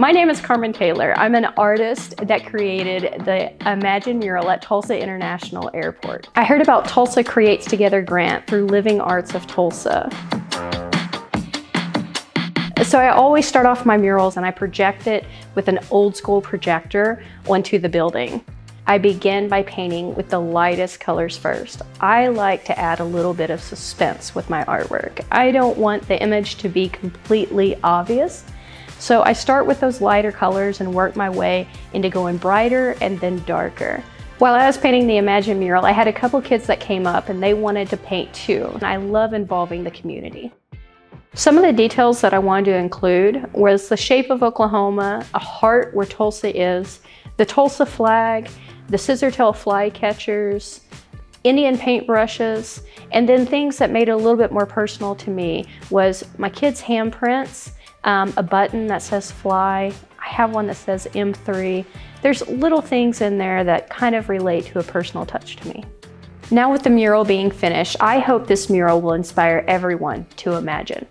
My name is Carmen Taylor. I'm an artist that created the Imagine mural at Tulsa International Airport. I heard about Tulsa Creates Together grant through Living Arts of Tulsa. So I always start off my murals and I project it with an old school projector onto the building. I begin by painting with the lightest colors first. I like to add a little bit of suspense with my artwork. I don't want the image to be completely obvious. So I start with those lighter colors and work my way into going brighter and then darker. While I was painting the Imagine mural, I had a couple kids that came up and they wanted to paint too. And I love involving the community. Some of the details that I wanted to include was the shape of Oklahoma, a heart where Tulsa is, the Tulsa flag, the scissortail fly catchers, Indian paintbrushes, and then things that made it a little bit more personal to me was my kids' handprints, um, a button that says fly, I have one that says M3. There's little things in there that kind of relate to a personal touch to me. Now with the mural being finished, I hope this mural will inspire everyone to imagine.